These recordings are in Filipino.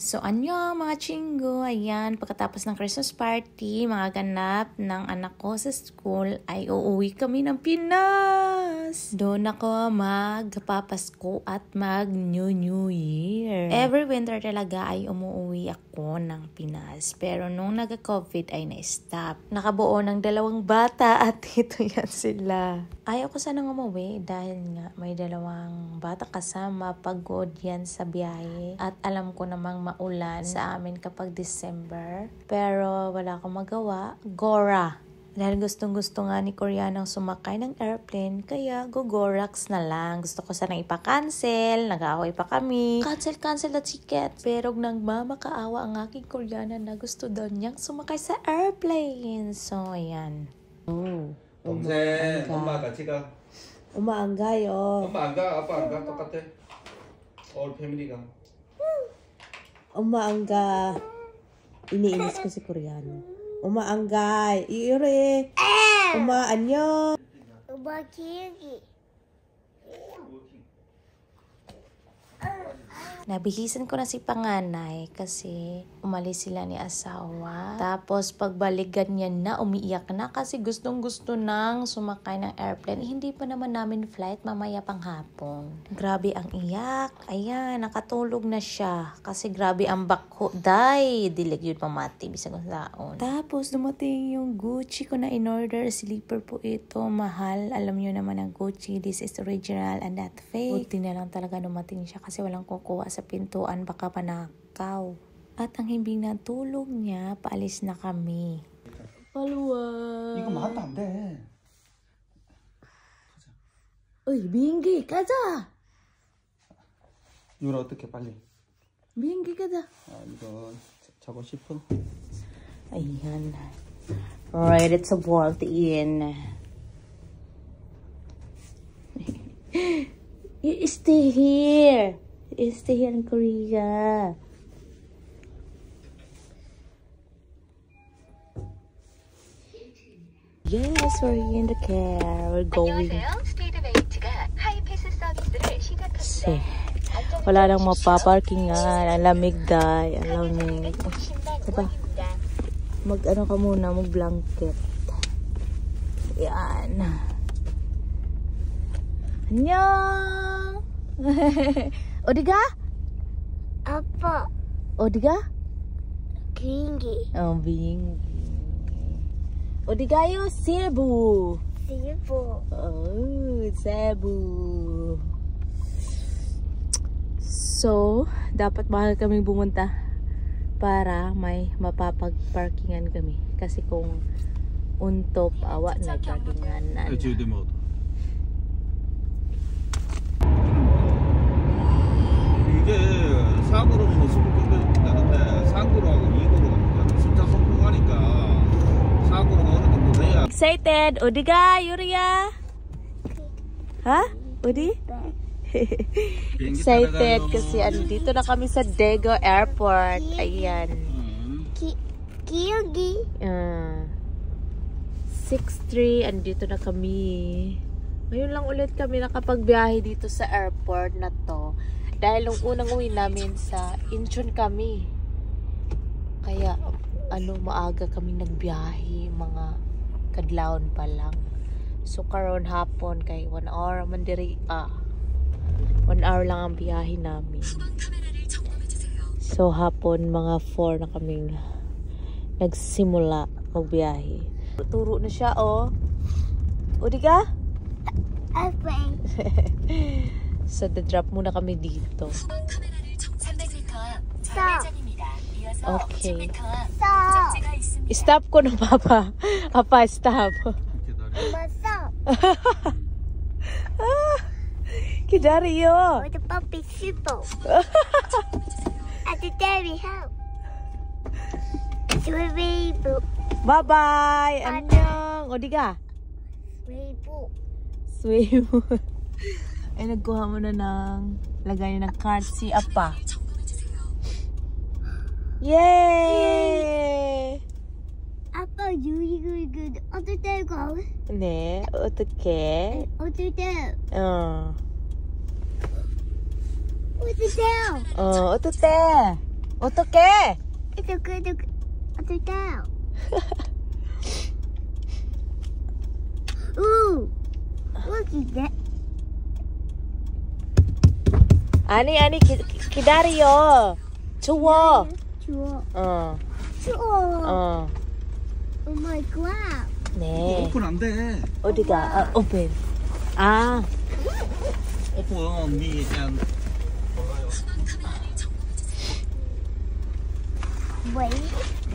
So, anyo mga chinggo, ayan, pagkatapos ng Christmas party, mga ganap ng anak ko sa school, ay uuwi kami ng Pinas. Doon ako magpapasko at mag New New Year. Every winter talaga ay umuwi ako ng Pinas. Pero nung nag-COVID ay na-stop. Nakabuo ng dalawang bata at ito yan sila. Ayaw ko sanang umuwi dahil nga may dalawang bata kasama, pagod yan sa biyahe. At alam ko namang maulan sa amin kapag December. Pero wala akong magawa. Gora! Dahil gustong gusto nga ni Koreanang sumakay ng airplane, kaya gogorax na lang. Gusto ko sanang ipa-cancel, nag-aaway pa kami. Cancel, cancel the ticket. Pero nagmamakaawa ang aking Koreana na gusto daw niyang sumakay sa airplane. So, ayan. Oh. 동생 엄마 같이 가. 엄마 안 가요. 엄마 안 가, 아빠 안 가, 똑같아. 올 패밀리가. 엄마 안 가. iniinis ko si Koreano. Umaanggay. Iire. Umaanyo. Umakiri. Nabihisan ko na si panganay kasi umalis sila ni asawa. Tapos pagbalik ganyan na, umiiyak na kasi gustong gusto nang sumakay ng airplane. Hindi pa naman namin flight mamaya pang hapon. Grabe ang iyak. Ayan, nakatulog na siya. Kasi grabe ang bakho. Day, dilig yun pamati. Bisag kung saon. Tapos dumating yung Gucci ko na in-order. Sleeper po ito. Mahal. Alam nyo naman ang Gucci. This is original and not fake. Buti na lang talaga dumating siya kasi walang kukuha sa pintuan. Baka panakaw At ang himbing na tulog niya, paalis na kami. Paluwa. 이거 말도 안 돼. 어이, 비행기 가자. 유라 어떻게 빨리? 비행기 가자. 아 이거 자- 저거 10분. Ayan. Ready to walk in. you stay here. You stay here in Korea. Yes, we're in the car. We're going. Kasi, wala lang mapaparkingan. Ang lamig, day. Ang lamig. Diba? Mag, ano ka muna, mag blanket. Yan. Annyeong! Odiga? Apo. Odiga? Bingi. Oh, bingi. 디가? 비행기 어, 비행기. 어디 가요? 세부. 일본 Oh, Cebu. So, dapat mahal kaming bumunta para may mapapag-parkingan kami. Kasi kung untop, awa na parkingan na. 지금 뭐? 이게 사고로는 뭐 20분 되는데 상고로하고 이고로 숫자 성공하니까 ako mga pagkudaya. Excited! Odi ka, Yuria! Ha? Odi? Excited kasi andito na kami sa Dago Airport. Ayan. Kiyogi. Uh, 6-3. Andito na kami. Ngayon lang ulit kami nakapagbiyahe dito sa airport na to. Dahil nung unang uwi namin sa Incheon kami. Kaya ano, maaga kami nagbiyahe, mga kadlaon pa lang. So, karon hapon, kay 1 hour man diri, ah, 1 hour lang ang biyahe namin. So, hapon, mga 4 na kaming nagsimula magbiyahe. Turo na siya, oh. O, di ka? Okay. so, drop muna kami dito. Okay. So, Stop ko na, Papa. Papa, stop. What's up? ah, kidario. With the puppy simple. At the dairy help. Bye-bye. Annyeong. O, di ka? Swibo. Swibo. Ay, nagkuha mo na ng lagay ng card si Apa. Yay! Yay! 이거 이거 어떨 때 이거 네 어떻게 어떨 때. 어. 어떨 때? 어 어떨 때? 어떻게 어떻게 어떻게 어떨 때? 우 웃기네. 아니 아니 기, 기다려. 추워. 추워. 네, 어. 추워. 어. 오 마이 갓 네. 오픈 안 돼. 어디가? 아, 오픈. 아, 오픈 미 and 왜?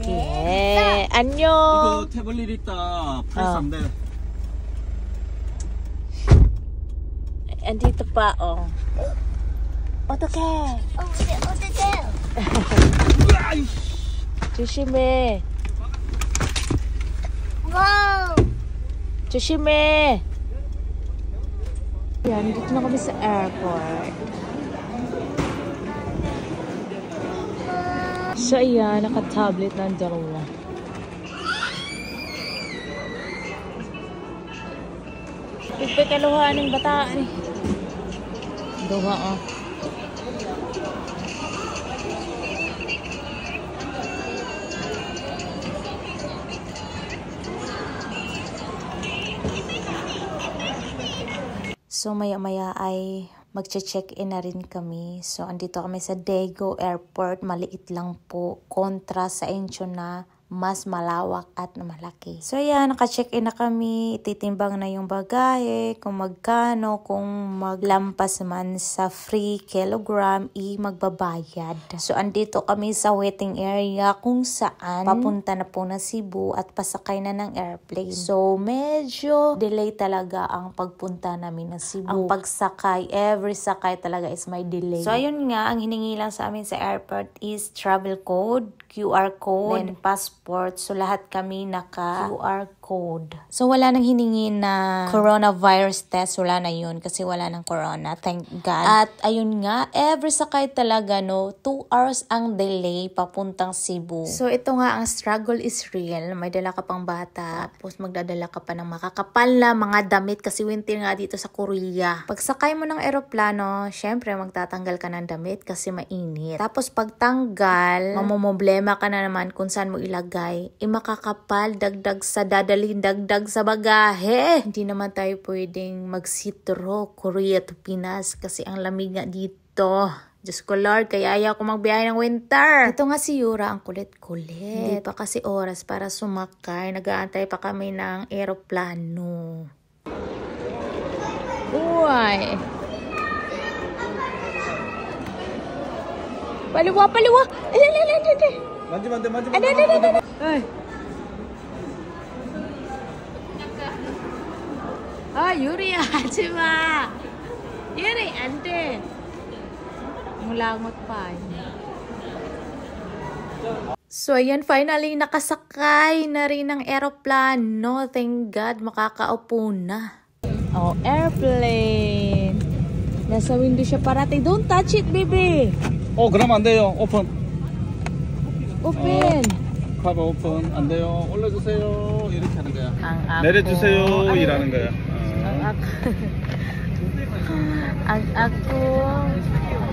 예. 안녕. 이거 태블릿 있다. 프레스 어. 안 돼. Andito pa, oh. 어떡해. 어때 어때 조심해. Go! Tsushime! Yan, dito na kami sa airport. So, ayan, naka-tablet ng dalawa. Pagpikaluhaan ng bataan eh. Gawa ah. So maya-maya ay magche-check-in na rin kami. So andito kami sa Daegu Airport. Maliit lang po. Kontra sa Incheon na mas malawak at malaki. So yan, naka-check-in na kami. Ititimbang na yung bagahe, kung magkano, kung maglampas man sa free kilogram, i magbabayad. So andito kami sa waiting area kung saan papunta na po na Cebu at pasakay na ng airplane. So medyo delay talaga ang pagpunta namin ng Cebu. Ang pagsakay, every sakay talaga is may delay. So ayun nga, ang hiningi lang sa amin sa airport is travel code, QR code, then passport. So lahat kami naka QR code. So wala nang hiningi na coronavirus test. Wala na yun kasi wala nang corona. Thank God. At ayun nga, every sakay talaga no, 2 hours ang delay papuntang Cebu. So ito nga, ang struggle is real. May dala ka pang bata. Tapos magdadala ka pa ng makakapal na mga damit kasi winter nga dito sa Korea. Pag sakay mo ng eroplano, syempre magtatanggal ka ng damit kasi mainit. Tapos pagtanggal, mamomoblema ka na naman kung saan mo ilagay. E makakapal, dagdag sa madaling dagdag sa bagahe. Hindi naman tayo pwedeng magsitro Korea to Pinas kasi ang lamig nga dito. Diyos ko Lord, kaya ayaw ko magbiyahe ng winter. Ito nga si Yura, ang kulit-kulit. Hindi pa kasi oras para sumakay. Nagaantay pa kami ng aeroplano. Uy! Paliwa, paliwa! Ay, ay, ay, ay, ay! Mandi, mandi, mandi! Ay, ay, ay, ay! 아, 유리야, 하지 마. 유리, 안 돼. Mulangot pa. So, ayan, finally, nakasakay na rin ng eroplano. Thank God, makakaupo na. Oh, airplane. Nasa window siya parati. Don't touch it, baby. 어, 그러면 안 돼요. 오픈. Open. 카바 오픈. 안 돼요. 올려주세요. 이렇게 하는 거야. Ang ako. 내려주세요. Ay, 일하는 거야. 어. ang ako.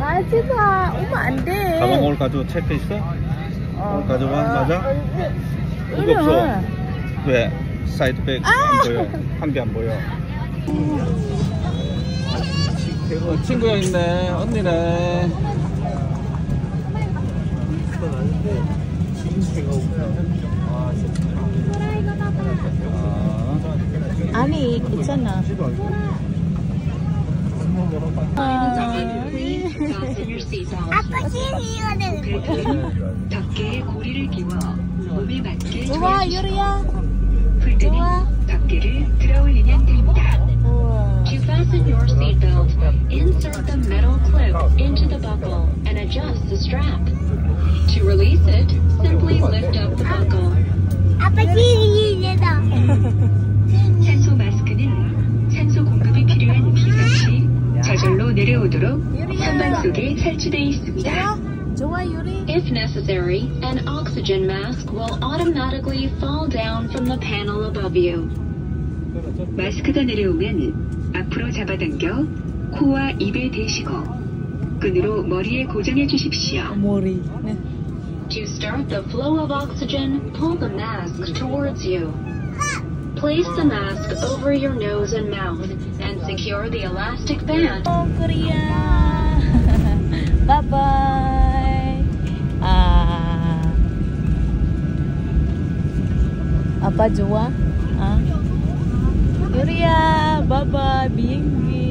Haji ba? Uma, ande. 가방 오늘 가져 체크 있어? 오늘 가져와 맞아? 그거 없어. 와. 왜? 사이드백 안 보여. 한 개 안 보여. 어, 친구가 있네. 언니네. 아, 아니, 있잖아. 아빠 시리가 되는 거 덮개에 고리를 끼워 몸에 맞게 좋아, 유리야. 풀 때는 덮개를 들어올리면 됩니다. 우와. To fasten your seatbelt, insert the metal clip into the buckle and adjust the strap. 선반 속에 설치되어 있습니다. 좋아, 유리. If necessary, an oxygen mask will automatically fall down from the panel above you. 마스크가 내려오면 앞으로 잡아당겨 코와 입에 대시고 끈으로 머리에 고정해 주십시오. Mori. To start the flow of oxygen, pull the mask towards you. Place the mask over your nose and mouth and secure the elastic band. Oh, Korea! Bye-bye! Ah... Apa jua? Ah? Korea! Bye-bye! Biengi! Apa,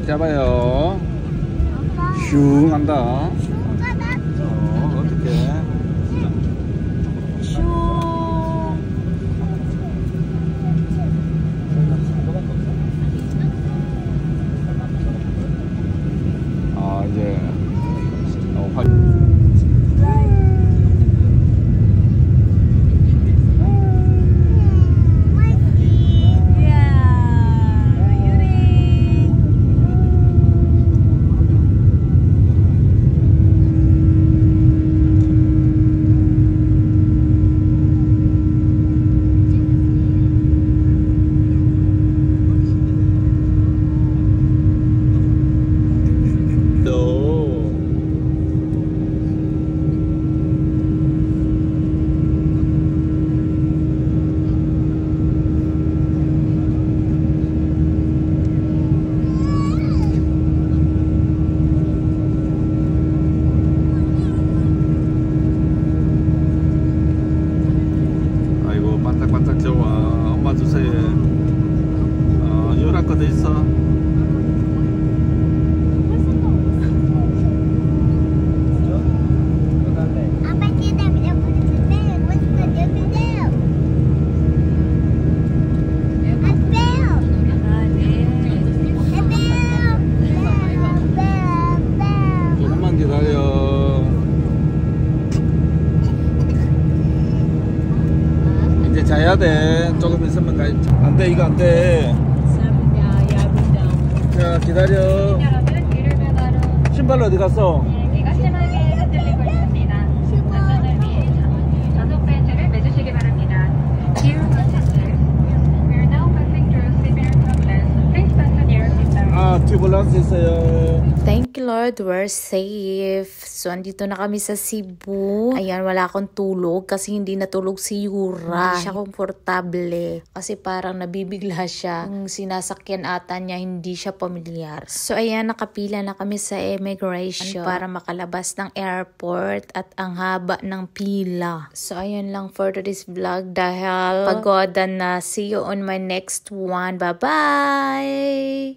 꽉 잡아요. 슝 한다. 네. 그래 기다려. 신발로 어디 갔어? Ah, uh, turbulences. Uh... Eh, um, Thank you Lord, we're safe. So, andito na kami sa Cebu. Ayan, wala akong tulog kasi hindi natulog si Yura. Hindi siya komportable. Kasi parang nabibigla siya. Ang sinasakyan ata niya, hindi siya pamilyar. So, ayan, nakapila na kami sa immigration ano, para makalabas ng airport at ang haba ng pila. So, ayan lang for today's vlog dahil pagoda na. See you on my next one. Bye-bye!